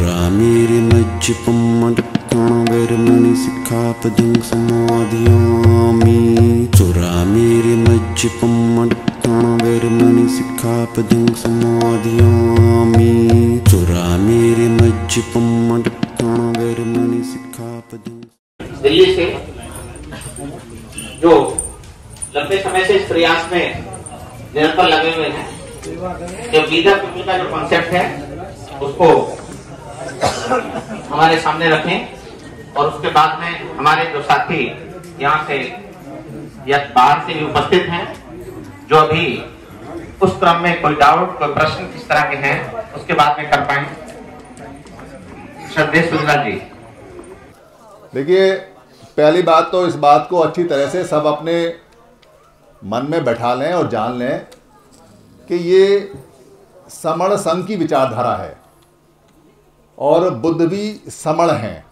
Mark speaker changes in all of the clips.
Speaker 1: चुरामेरिमज्जपम्मडक्कणवैर्मणि सिक्खापदं समाधियामि चुरामेरिमज्जपम्मडक्कणवैर्मणि सिक्खापदं समाधियामि चुरामेरिमज्जपम्मडक्कणवैर्मणि सिक्खापदं
Speaker 2: दिल्ली से जो लंबे समय से इस प्रयास में निरंतर लगे हुए हैं, जो लीडर पीपल का जो कॉन्सेप्ट है, उसको हमारे सामने रखें और उसके बाद में हमारे जो साथी यहाँ से या बाहर से भी उपस्थित हैं, जो अभी उस क्रम में कोई डाउट कोई प्रश्न किस तरह के हैं, उसके बाद में कर पाए श्रद्धेय सुंदर जी।
Speaker 3: देखिए, पहली बात तो इस बात को अच्छी तरह से सब अपने मन में बैठा लें और जान लें कि ये समण संघ की विचारधारा है। और बुद्ध भी समण हैं।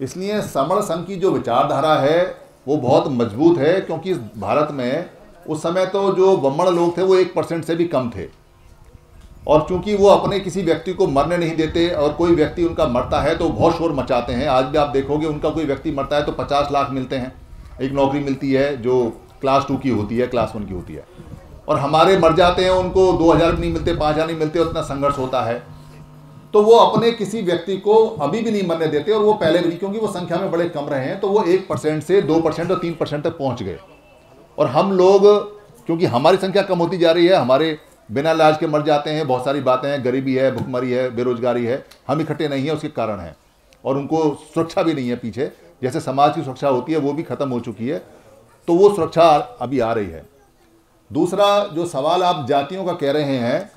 Speaker 3: इसलिए समण संघ की जो विचारधारा है, वो बहुत मज़बूत है, क्योंकि भारत में उस समय तो जो ब्राह्मण लोग थे, वो एक परसेंट से भी कम थे। और चूँकि वो अपने किसी व्यक्ति को मरने नहीं देते, और कोई व्यक्ति उनका मरता है तो बहुत शोर मचाते हैं। आज भी आप देखोगे, उनका कोई व्यक्ति मरता है तो पचास लाख मिलते हैं। एक नौकरी मिलती है, जो क्लास टू की होती है, क्लास वन की होती है। और हमारे मर जाते हैं, उनको दो हज़ार भी नहीं मिलते, पाँच हज़ार नहीं मिलते, उतना संघर्ष होता है। तो वो अपने किसी व्यक्ति को अभी भी नहीं मरने देते और वो पहले भी क्योंकि वो संख्या में बड़े कम रहे हैं तो वो एक परसेंट से दो परसेंट और तीन परसेंट तक पहुँच गए। और हम लोग, क्योंकि हमारी संख्या कम होती जा रही है, हमारे बिना इलाज के मर जाते हैं, बहुत सारी बातें हैं, गरीबी है, भुखमरी है, बेरोजगारी है, हम इकट्ठे नहीं हैं, उसके कारण है। और उनको सुरक्षा भी नहीं है पीछे, जैसे समाज की सुरक्षा होती है, वो भी खत्म हो चुकी है तो वो सुरक्षा अभी आ रही है। दूसरा जो सवाल आप जातियों का कह रहे हैं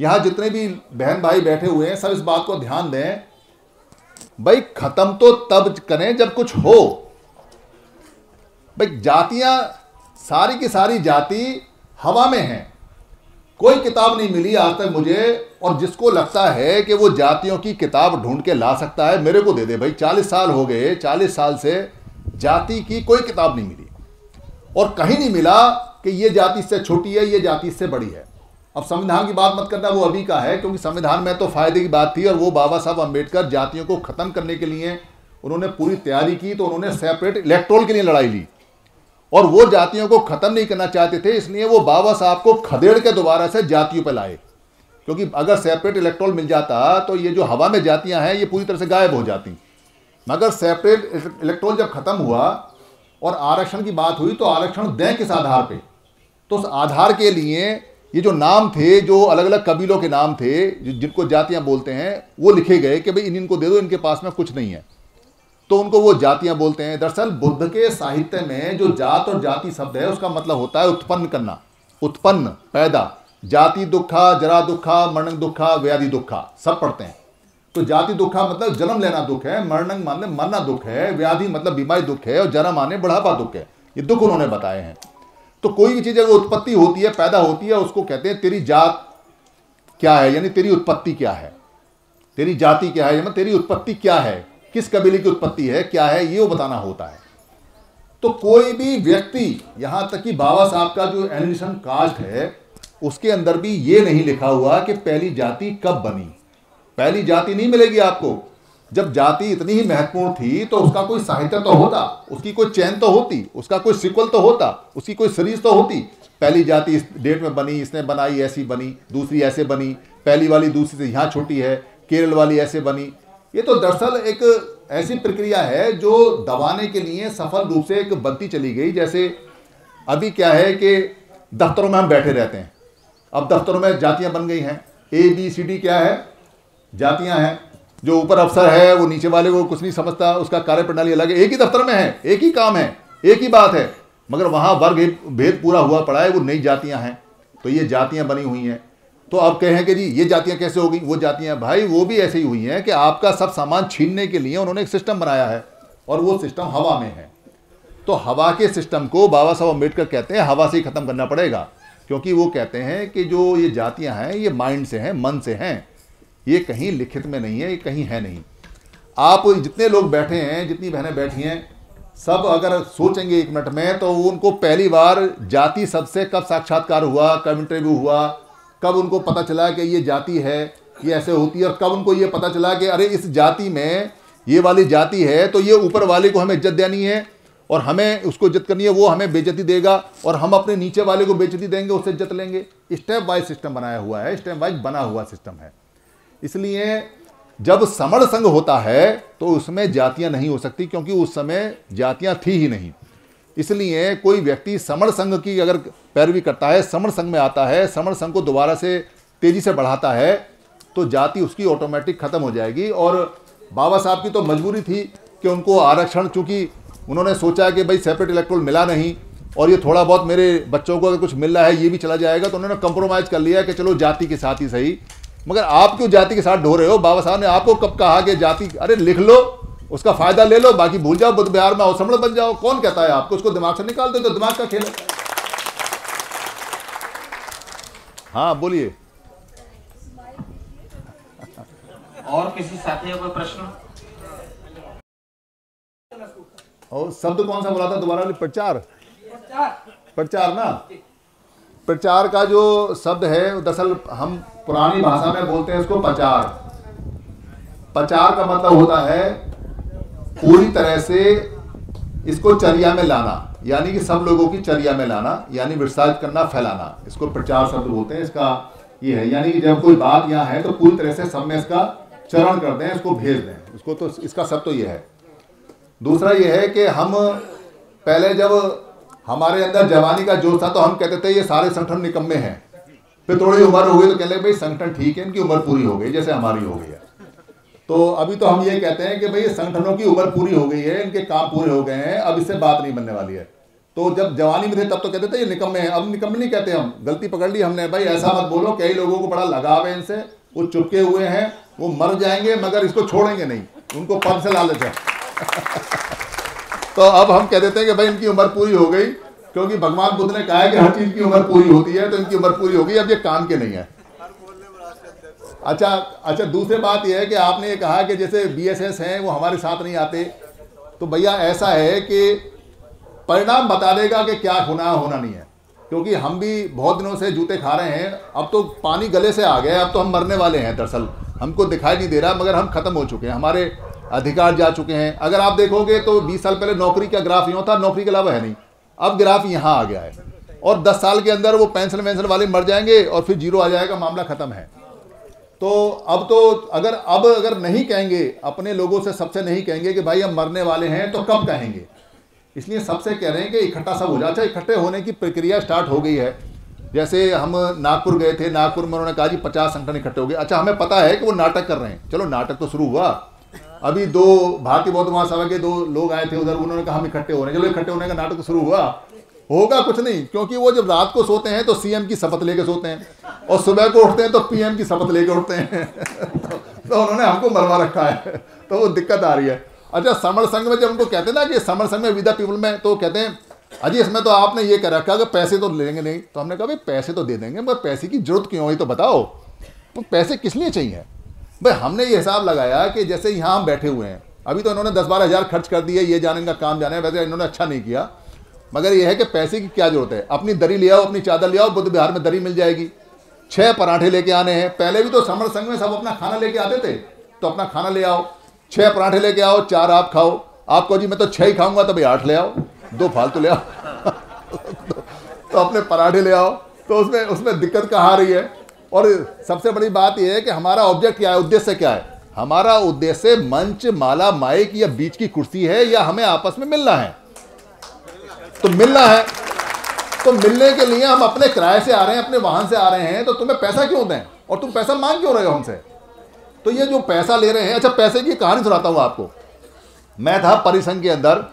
Speaker 3: यहाँ जितने भी बहन भाई बैठे हुए हैं, सब इस बात को ध्यान दें। भाई, खत्म तो तब करें जब कुछ हो। भाई, जातियाँ, सारी की सारी जाति हवा में हैं। कोई किताब नहीं मिली आज तक मुझे, और जिसको लगता है कि वो जातियों की किताब ढूंढ के ला सकता है, मेरे को दे दे। भाई, चालीस साल हो गए, चालीस साल से जाति की कोई किताब नहीं मिली। और कहीं नहीं मिला कि ये जाति इससे छोटी है, ये जाति इससे बड़ी है। अब संविधान की बात मत करना, वो अभी का है, क्योंकि संविधान में तो फ़ायदे की बात थी और वो बाबा साहब अंबेडकर जातियों को खत्म करने के लिए उन्होंने पूरी तैयारी की तो उन्होंने सेपरेट इलेक्ट्रोल के लिए लड़ाई ली। और वो जातियों को खत्म नहीं करना चाहते थे, इसलिए वो बाबा साहब को खदेड़ के दोबारा से जातियों पर लाए। क्योंकि अगर सेपरेट इलेक्ट्रोल मिल जाता तो ये जो हवा में जातियाँ हैं, ये पूरी तरह से गायब हो जाती। मगर सेपरेट इलेक्ट्रोल जब खत्म हुआ और आरक्षण की बात हुई तो आरक्षण दें किस आधार पे? तो उस आधार के लिए ये जो नाम थे, जो अलग अलग कबीलों के नाम थे जिनको जातियाँ बोलते हैं, वो लिखे गए कि भाई इन इनको दे दो, इनके पास में कुछ नहीं है। तो उनको वो जातियाँ बोलते हैं। दरअसल बुद्ध के साहित्य में जो जात और जाति शब्द है, उसका मतलब होता है उत्पन्न करना। उत्पन्न, पैदा। जाति दुखा, जरा दुखा, मरण दुखा, व्याधि दुखा, सब पढ़ते हैं। तो जाति दुखा मतलब जन्म लेना दुख है, मरण माने मरना दुख है, व्याधि मतलब बीमारी दुख है, और जरा माने बढ़ापा दुख है। ये दुख उन्होंने बताए हैं। तो कोई भी चीज़ अगर उत्पत्ति होती है, पैदा होती है, उसको कहते हैं तेरी जात क्या है? यानी तेरी उत्पत्ति क्या है? तेरी जाति क्या है? यानी तेरी उत्पत्ति क्या है? किस कबीले की उत्पत्ति है? क्या है? ये वो बताना होता है। तो कोई भी व्यक्ति, यहाँ तक कि बाबा साहब का जो एनिमेशन कास्ट है, उसके अंदर भी ये नहीं लिखा हुआ कि पहली जाति कब बनी। पहली जाति नहीं मिलेगी आपको। जब जाति इतनी ही महत्वपूर्ण थी तो उसका कोई साहित्य तो होता, उसकी कोई चैन तो होती, उसका कोई सिक्वल तो होता, उसकी कोई सीरीज़ तो होती। पहली जाति इस डेट में बनी, इसने बनाई, ऐसी बनी, दूसरी ऐसे बनी, पहली वाली दूसरी से यहाँ छोटी है, केरल वाली ऐसे बनी। ये तो दरअसल एक ऐसी प्रक्रिया है जो दबाने के लिए सफल रूप से एक बनती चली गई, जैसे अभी क्या है कि दफ्तरों में हम बैठे रहते हैं। अब दफ्तरों में जातियाँ बन गई हैं। ए बी सी डी क्या है? जातियाँ हैं। जो ऊपर अफसर है, वो नीचे वाले को कुछ नहीं समझता, उसका कार्य प्रणाली अलग है। एक ही दफ्तर में है, एक ही काम है, एक ही बात है। मगर वहाँ वर्ग भेद पूरा हुआ पड़ा है, वो नई जातियाँ हैं। तो ये जातियाँ बनी हुई हैं। तो अब कहें कि जी, ये जातियाँ कैसे हो गई वो जातियाँ, भाई, वो भी ऐसे ही हुई हैं कि आपका सब सामान छीनने के लिए उन्होंने एक सिस्टम बनाया है और वो सिस्टम हवा में है। तो हवा के सिस्टम को बाबा साहब अंबेडकर कहते हैं, हवा से ही ख़त्म करना पड़ेगा। क्योंकि वो कहते हैं कि जो ये जातियाँ हैं, ये माइंड से हैं, मन से हैं। ये कहीं लिखित में नहीं है, ये कहीं है नहीं। आप जितने लोग बैठे हैं, जितनी बहनें बैठी हैं, सब अगर सोचेंगे एक मिनट में तो उनको पहली बार जाति शब्द से कब साक्षात्कार हुआ, कब इंटरव्यू हुआ, कब उनको पता चला कि ये जाति है, ये ऐसे होती है, और कब उनको ये पता चला कि अरे, इस जाति में ये वाली जाति है तो ये ऊपर वाले को हमें इज़्ज़त देनी है, और हमें उसको इज़्ज़त करनी है, वो हमें बेजती देगा, और हम अपने नीचे वाले को बेजती देंगे, उससे इज़्ज़त लेंगे। स्टेप वाइज सिस्टम बनाया हुआ है, स्टेप वाइज बना हुआ सिस्टम है। इसलिए जब समण संघ होता है तो उसमें जातियाँ नहीं हो सकती, क्योंकि उस समय जातियाँ थी ही नहीं। इसलिए कोई व्यक्ति समण संघ की अगर पैरवी करता है समण संघ में आता है समण संघ को दोबारा से तेज़ी से बढ़ाता है तो जाति उसकी ऑटोमेटिक खत्म हो जाएगी। और बाबा साहब की तो मजबूरी थी कि उनको आरक्षण, चूँकि उन्होंने सोचा कि भाई सेपरेट इलेक्ट्रोल मिला नहीं, और ये थोड़ा बहुत मेरे बच्चों को अगर कुछ मिल रहा है, ये भी चला जाएगा तो उन्होंने कंप्रोमाइज़ कर लिया कि चलो जाति के साथ ही सही। मगर आप क्यों जाति के साथ ढो रहे हो? बाबा साहब ने आपको कब कहा कि जाति अरे लिख लो उसका फ़ायदा ले लो बाकी भूल जाओ बुद्ध बिहार में अवसमण बन जाओ। कौन कहता है आपको? उसको दिमाग से निकाल दो तो दिमाग का खेल हाँ। बोलिए।
Speaker 2: और किसी साथी का कोई प्रश्न?
Speaker 3: और शब्द कौन सा बोला था? दोबारा वाली प्रचार। प्रचार ना? प्रचार का जो शब्द है, दरअसल हम पुरानी भाषा में बोलते हैं इसको प्रचार। प्रचार का मतलब होता है पूरी तरह से इसको चर्या में लाना, यानी कि सब लोगों की चर्या में लाना, यानी विस्तार करना, फैलाना। इसको प्रचार शब्द बोलते हैं, इसका ये है। यानी कि जब कोई बात यहाँ है तो पूरी तरह से सब में इसका चरण कर दें, इसको भेज दें। इसको तो इसका सब तो ये है। दूसरा ये है कि हम पहले जब हमारे अंदर जवानी का जोश था तो हम कहते थे, ये सारे संगठन निकम्मे हैं। फिर थोड़ी उम्र हो गई तो कहते भाई, संगठन ठीक है, इनकी उम्र पूरी हो गई, जैसे हमारी हो गई है। तो अभी तो हम ये कहते हैं कि, भाई संगठनों की उम्र पूरी हो गई है, इनके काम पूरे हो गए हैं, अब इससे बात नहीं बनने वाली है। तो जब जवानी में थे, तब तो कहते थे, ये निकम्मे हैं। अब निकम्मे नहीं कहते हम, गलती पकड़ ली हमने, भाई, ऐसा मत बोलो, कई लोगों को बड़ा लगाव है इनसे, वो चुपके हुए हैं, वो मर जाएँगे, मगर इसको छोड़ेंगे नहीं, उनको पद से लालच है। तो अब हम कह देते हैं कि भाई इनकी उम्र पूरी हो गई, क्योंकि भगवान बुद्ध ने कहा है कि हर चीज़ की उम्र पूरी होती है तो इनकी उम्र पूरी हो गई, अब ये काम के नहीं है। अच्छा अच्छा दूसरी बात यह है कि आपने ये कहा कि जैसे बीएसएस हैं, वो हमारे साथ नहीं आते। तो भैया, ऐसा है कि परिणाम बता देगा कि क्या होना होना नहीं है। क्योंकि हम भी बहुत दिनों से जूते खा रहे हैं, अब तो पानी गले से आ गया अब तो हम मरने वाले हैं दरअसल। हमको दिखाई नहीं दे रहा, मगर हम खत्म हो चुके हैं। हमारे अधिकार जा चुके हैं। अगर आप देखोगे तो 20 साल पहले नौकरी का ग्राफ यूँ था, नौकरी के अलावा है नहीं। अब ग्राफ यहाँ आ गया है। और 10 साल के अंदर वो पेंशन वेंशन वाले मर जाएँगे और फिर ज़ीरो आ जाएगा, मामला खत्म है। तो अब तो अगर, अब अगर नहीं कहेंगे, अपने लोगों से सबसे नहीं कहेंगे कि भाई हम मरने वाले हैं तो कब कहेंगे? इसलिए सबसे कह रहे हैं कि इकट्ठा सब हो जाए। अच्छा इकट्ठे होने की प्रक्रिया स्टार्ट हो गई है। जैसे हम नागपुर गए थे, नागपुर में उन्होंने कहा जी, पचास संगठन इकट्ठे हो गए। अच्छा हमें पता है कि वो नाटक कर रहे हैं। चलो, नाटक तो शुरू हुआ। अभी दो भारतीय बौद्ध महासभा के दो लोग आए थे उधर उन्होंने कहा हम इकट्ठे हो रहे हैं। चलो इकट्ठे होने का नाटक शुरू हुआ। होगा कुछ नहीं क्योंकि वो जब रात को सोते हैं तो सीएम की शपथ लेके सोते हैं। और सुबह को उठते हैं तो पीएम की शपथ लेके उठते हैं। तो, तो उन्होंने हमको मरवा रखा है। तो वो दिक्कत आ रही है। अच्छा समर संघ में जब उनको कहते हैं ना कि समर संघ में विदा पीपल में तो कहते हैं अजी इसमें तो आपने ये कर रखा कि पैसे तो लेंगे नहीं। तो हमने कहा भाई पैसे तो दे देंगे मगर पैसे की ज़रूरत क्यों हुई तो बताओ। तो पैसे किस लिए चाहिए? भाई, हमने ये हिसाब लगाया कि जैसे यहाँ हम बैठे हुए हैं, अभी तो इन्होंने दस बारह हज़ार खर्च कर दिए, ये जाने का काम जाने, वैसे इन्होंने अच्छा नहीं किया। मगर ये है कि पैसे की क्या ज़रूरत है? अपनी दरी ले आओ, अपनी चादर ले आओ, बुद्ध बिहार में दरी मिल जाएगी। छः पराठे लेके आने हैं। पहले भी तो समर संघ में सब अपना खाना लेके आते थे तो अपना खाना ले आओ। छः पराठे लेके आओ, चार आप खाओ। आपको जी, मैं तो छः ही खाऊँगा तो भाई आठ ले आओ, दो फालतू ले आओ। तो अपने पराठे ले आओ। तो उसमें उसमें दिक्कत कहाँ आ रही है? और सबसे बड़ी बात यह है कि हमारा ऑब्जेक्ट क्या है? उद्देश्य क्या है? हमारा उद्देश्य मंच, माला, माइक या बीच की कुर्सी है या हमें आपस में मिलना है। तो मिलना है। तो मिलने के लिए हम अपने किराए से आ रहे हैं, अपने वाहन से आ रहे हैं तो तुम्हें पैसा क्यों दें? और तुम पैसा मांग क्यों रहे हो हमसे? तो ये जो पैसा ले रहे हैं अच्छा पैसे की कहानी सुनाता हूँ आपको। मैं था परिसंघ के अंदर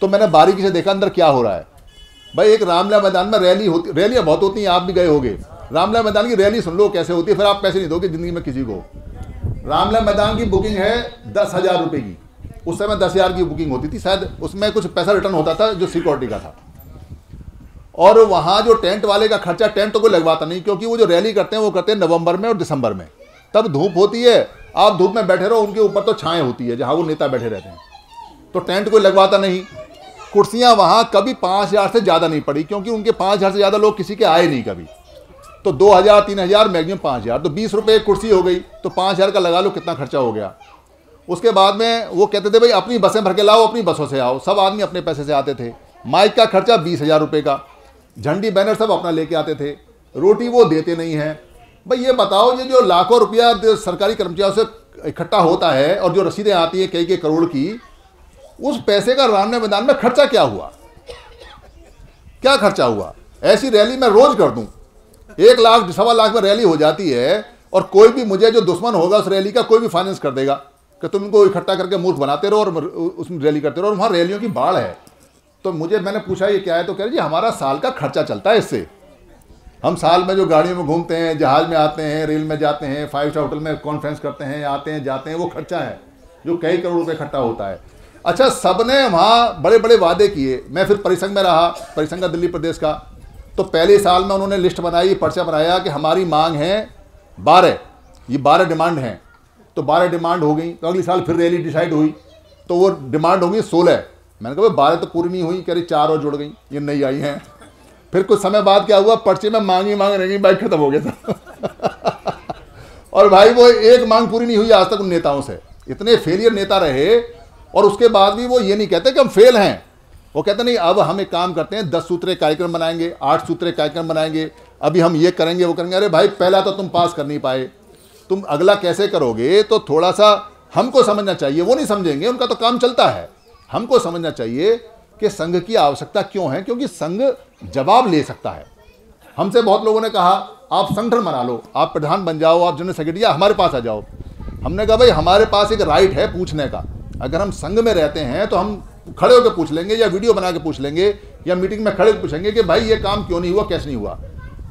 Speaker 3: तो मैंने बारीकी से देखा अंदर क्या हो रहा है। भाई, एक रामला मैदान में रैली होती, रैलियाँ बहुत होती हैं, आप भी गए होगे। रामला मैदान की रैली सुन लो कैसे होती है, फिर आप पैसे नहीं दोगे ज़िंदगी में किसी को। रामला मैदान की बुकिंग है दस हज़ार रुपये की। उस समय दस हज़ार की बुकिंग होती थी, शायद उसमें कुछ पैसा रिटर्न होता था जो सिक्योरिटी का था। और वहाँ जो टेंट वाले का खर्चा टेंट तो कोई लगवाता नहीं, क्योंकि वो जो रैली करते हैं, वो करते हैं नवंबर में और दिसंबर में। तब धूप होती है, आप धूप में बैठे रहो, उनके ऊपर तो छाएँ होती है, जहाँ वो नेता बैठे रहते हैं। तो टेंट कोई लगवाता नहीं। कुर्सियाँ वहाँ कभी पाँच हज़ार से ज़्यादा नहीं पड़ी, क्योंकि उनके पाँच हज़ार से ज़्यादा लोग किसी के आए नहीं कभी। तो दो हज़ार, तीन हज़ार, मैक्सिमम पाँच हज़ार। तो बीस रुपये कुर्सी हो गई तो पाँच हज़ार का लगा लो, कितना खर्चा हो गया। उसके बाद में वो कहते थे, भाई, अपनी बसें भर के लाओ, अपनी बसों से आओ। सब आदमी अपने पैसे से आते थे। माइक का खर्चा बीस हज़ार रुपये का। झंडी बैनर सब अपना लेके आते थे। रोटी वो देते नहीं हैं। भाई, ये बताओ, ये जो लाखों रुपया सरकारी कर्मचारियों से इकट्ठा होता है और जो रसीदें आती हैं कई कई करोड़ की, उस पैसे का रामने मैदान में खर्चा क्या हुआ? क्या खर्चा हुआ? ऐसी रैली मैं रोज कर दूँ। एक लाख, सवा लाख में रैली हो जाती है और कोई भी मुझे जो दुश्मन होगा उस रैली का कोई भी फाइनेंस कर देगा कि तुम इनको इकट्ठा करके मूर्ख बनाते रहो और उसमें रैली करते रहो और वहाँ रैलियों की बाढ़ है। तो मुझे, मैंने पूछा, ये क्या है? तो कह रहे, जी, हमारा साल का खर्चा चलता है इससे। हम साल में जो गाड़ियों में घूमते हैं, जहाज़ में आते हैं, रेल में जाते हैं फाइव स्टार होटल में कॉन्फ्रेंस करते हैं, आते हैं, जाते हैं, वो खर्चा है, जो कई करोड़ रुपए इकट्ठा होता है। अच्छा सबने वहाँ बड़े बड़े वादे किए। मैं फिर परिसंघ में रहा, परिसंघ का दिल्ली प्रदेश का। तो पहले साल में उन्होंने लिस्ट बनाई, पर्चा बनाया कि हमारी मांग है बारह। ये बारह डिमांड हैं। तो बारह डिमांड हो गई तो अगले साल फिर रैली डिसाइड हुई। तो वो डिमांड होगी सोलह। मैंने कहा बारह तो पूरी नहीं हुई, कह रही चार और जुड़ गई, ये नई आई हैं। फिर कुछ समय बाद क्या हुआ, पर्चे में मांगी, मांग रही बाइक खत्म हो गया था। और भाई, वो एक मांग पूरी नहीं हुई आज तक उन नेताओं से। इतने फेलियर नेता रहे, और उसके बाद भी वो ये नहीं कहते कि हम फेल हैं। वो कहते, नहीं, अब हम एक काम करते हैं, दस सूत्रे कार्यक्रम बनाएँगे, आठ सूत्रे कार्यक्रम बनाएँगे, अभी हम ये करेंगे, वो करेंगे। अरे भाई, पहला तो तुम पास कर नहीं पाए। तुम अगला कैसे करोगे तो थोड़ा सा हमको समझना चाहिए। वो नहीं समझेंगे, उनका तो काम चलता है। हमको समझना चाहिए कि संघ की आवश्यकता क्यों है, क्योंकि संघ जवाब ले सकता है। हमसे बहुत लोगों ने कहा, आप संगठन बना लो, आप प्रधान बन जाओ, आप जनरल सेक्रेटरी हमारे पास आ जाओ। हमने कहा, भाई, हमारे पास एक राइट है पूछने का। अगर हम संघ में रहते हैं तो हम खड़े होकर पूछ लेंगे या वीडियो बना के पूछ लेंगे या मीटिंग में खड़े पूछेंगे कि भाई ये काम क्यों नहीं हुआ कैसे नहीं हुआ?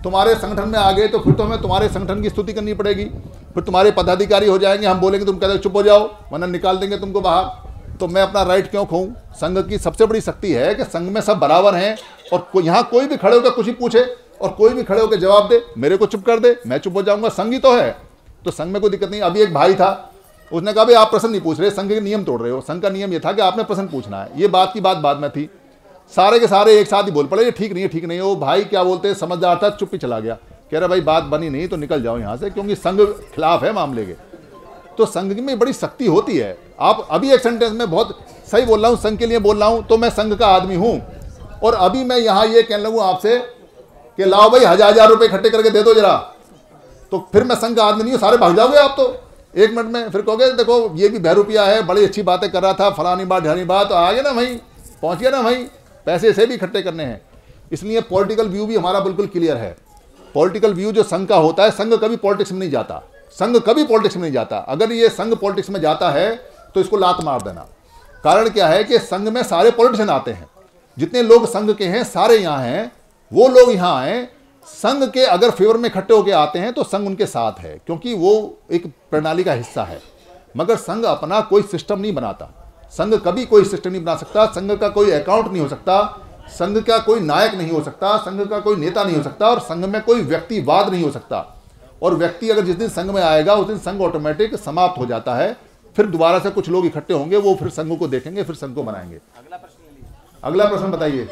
Speaker 3: तुम्हारे संगठन में आ गए तो फिर तो हमें तुम्हारे संगठन की स्तुति करनी पड़ेगी। फिर तुम्हारे पदाधिकारी हो जाएँगे हम बोलेंगे तुम कहते चुप हो जाओ वरना निकाल देंगे तुमको बाहर। तो मैं अपना राइट क्यों खोऊं? संघ की सबसे बड़ी शक्ति है कि संघ में सब बराबर हैं और को, यहाँ कोई भी खड़े होकर कुछ ही पूछे और कोई भी खड़े होकर जवाब दे मेरे को चुप कर दे मैं चुप हो जाऊँगा संघ ही तो है। तो संघ में कोई दिक्कत नहीं। अभी एक भाई था उसने कहा, भाई आप प्रश्न नहीं पूछ रहे, संघ के नियम तोड़ रहे हो। संघ का नियम ये था कि आपने प्रश्न पूछना है। ये बात की बात बाद में थी। सारे के सारे एक साथ ही बोल पड़े, ये ठीक नहीं है, ठीक नहीं है। वो भाई क्या बोलते हैं, समझदार था चुप ही चला गया। कह रहा, भाई बात बनी नहीं तो निकल जाओ यहाँ से, क्योंकि संघ खिलाफ है मामले के। तो संघ में बड़ी शक्ति होती है। आप अभी एक सेंटेंस में बहुत सही बोल रहा हूँ, संघ के लिए बोल रहा हूँ तो मैं संघ का आदमी हूँ। और अभी मैं यहाँ ये कहने लगूँ आपसे कि लाओ भाई हज़ार हज़ार रुपये इकट्ठे करके दे दो जरा। तो फिर मैं संघ का आदमी नहीं हूँ, सारे भाग जाओगे आप तो। एक मिनट में फिर कहोगे, देखो, ये भी बहरूपिया है, बड़ी अच्छी बातें कर रहा था, फलानी बात ढानी बात तो आ गया ना भाई पहुँच गया ना भाई, पैसे से भी इकट्ठे करने हैं। इसलिए पॉलिटिकल व्यू भी हमारा बिल्कुल क्लियर है। पॉलिटिकल व्यू जो संघ का होता है, संघ कभी पॉलिटिक्स में नहीं जाता। संघ कभी पॉलिटिक्स में नहीं जाता। अगर ये संघ पॉलिटिक्स में जाता है तो इसको लात मार देना। कारण क्या है कि संघ में सारे पॉलिटिशियन आते हैं। जितने लोग संघ के हैं, सारे यहाँ हैं, वो लोग यहाँ आए संघ के अगर फेवर में इकट्ठे होकर आते हैं तो संघ उनके साथ है, क्योंकि वो एक प्रणाली का हिस्सा है। मगर संघ अपना कोई सिस्टम नहीं बनाता। संघ कभी कोई सिस्टम नहीं बना सकता, संघ का कोई अकाउंट नहीं हो सकता, संघ का कोई नायक नहीं हो सकता, संघ का कोई नेता नहीं हो सकता, और संघ में कोई व्यक्तिवाद नहीं हो सकता। और व्यक्ति अगर जिस दिन संघ में आएगा, उस दिन संघ ऑटोमेटिक समाप्त हो जाता है। फिर दोबारा से कुछ लोग इकट्ठे होंगे, वो फिर संघ को देखेंगे, फिर संघ को बनाएँगे अगला प्रश्न बताइए।